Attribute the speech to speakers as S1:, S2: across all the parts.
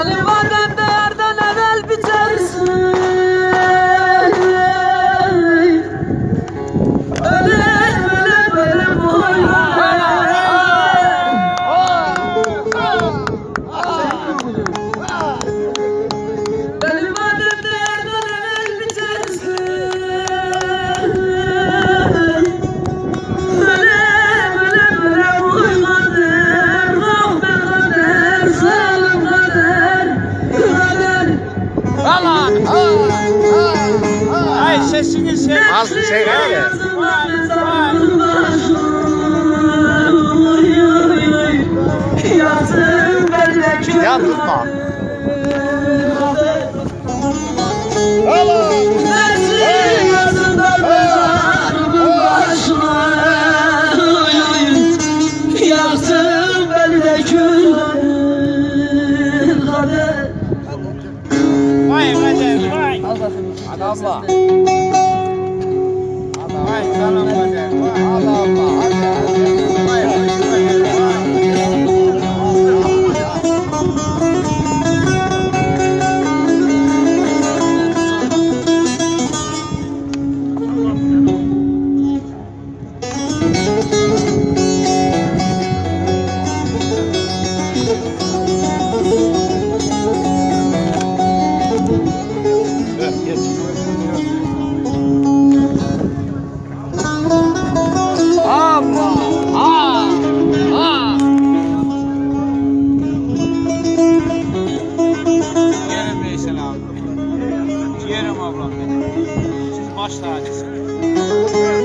S1: Kalma
S2: Haz
S1: çeyrek. Ya tutma. Bravo.
S2: 快，三万块钱，快，好嘞，好嘞，好嘞，Siz baş tacısınız.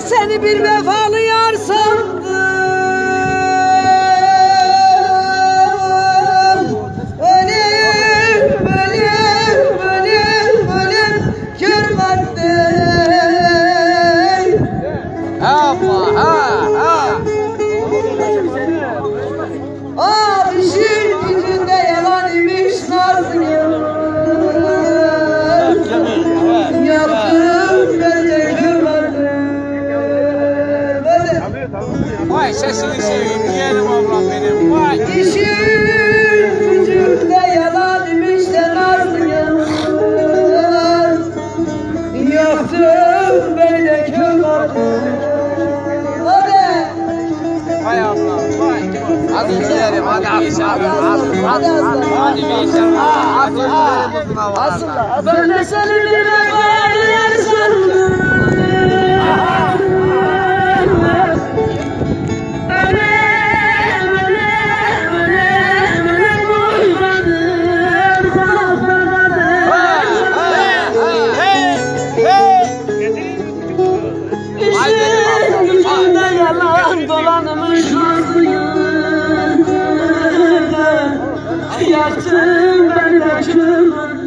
S1: seni bir vefalı yar sandım.
S2: عطي شعري ما تعرفش عطي
S1: عطي عطي عطي في
S2: شعري عطي عطي عطي
S1: عطي عطي عطي عطي عطي عطي yaktın beni başımın